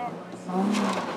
哦。